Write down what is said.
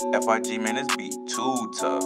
FIG, man, this beat too tough.